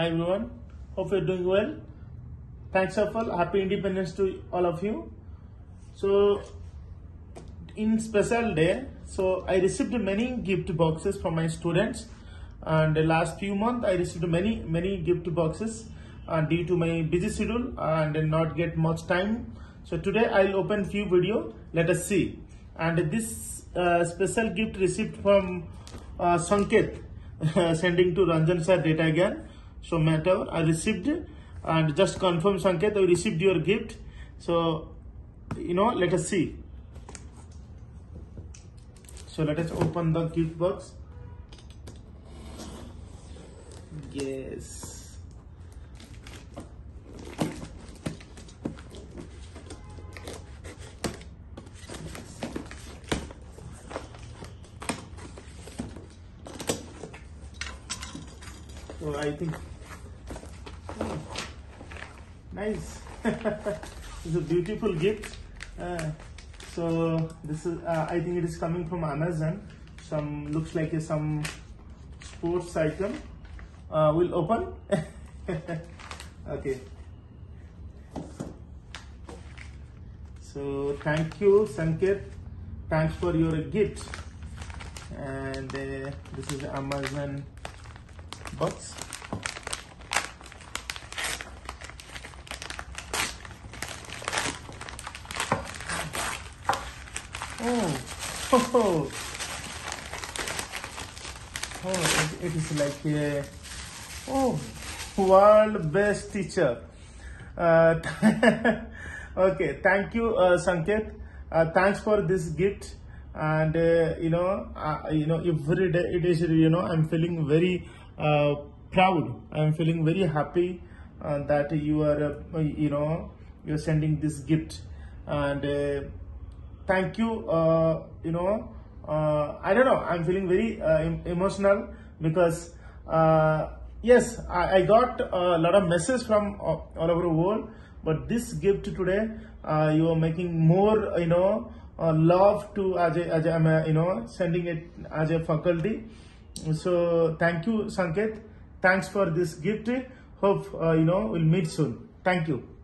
Hi everyone. Hope you're doing well. Thanks of all. Happy Independence to all of you. So in special day, so I received many gift boxes from my students and the last few months I received many many gift boxes uh, due to my busy schedule and not get much time. So today I'll open few video. Let us see. And this uh, special gift received from uh, Sanket sending to Ranjan sir Data Gyan. So matter I received and just confirm Sanket I received your gift. So you know let us see. So let us open the gift box. Yes. So I think oh, nice. it's a beautiful gift. Uh, so this is uh, I think it is coming from Amazon. Some looks like some sports item. Uh, we'll open. okay. So thank you Sanket. Thanks for your gift. And uh, this is Amazon box. Oh, oh, oh it, it is like a oh world best teacher. Uh, okay, thank you, uh, Sanket. Uh, thanks for this gift. And uh, you know, uh, you know, every day it is you know I'm feeling very uh, proud. I'm feeling very happy uh, that you are uh, you know you're sending this gift and. Uh, thank you you know i don't know i'm feeling very em- emotional because yes I, I got a lot of messages from all over the world but this gift today uh, you are making more you know uh, love to as a, as a, you know sending it as a faculty. So thank you sanket. Thanks for this gift. Hope uh, you know we'll meet soon. Thank you